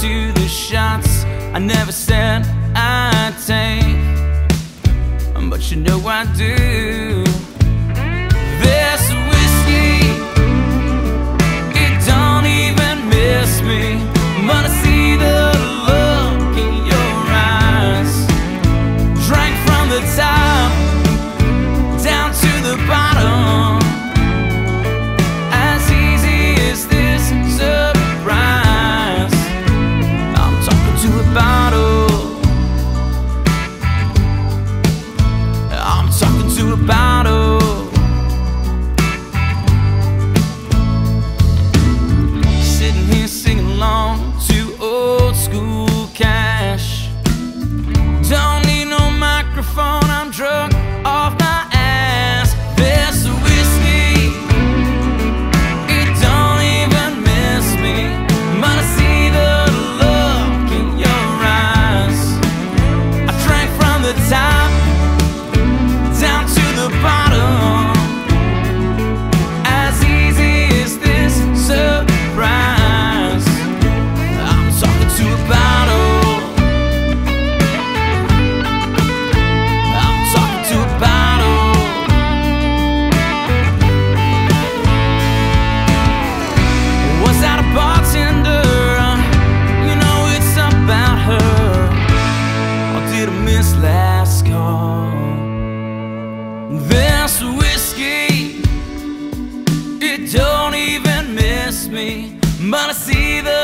to the shots I never said I'd take. But you know I do. But I see the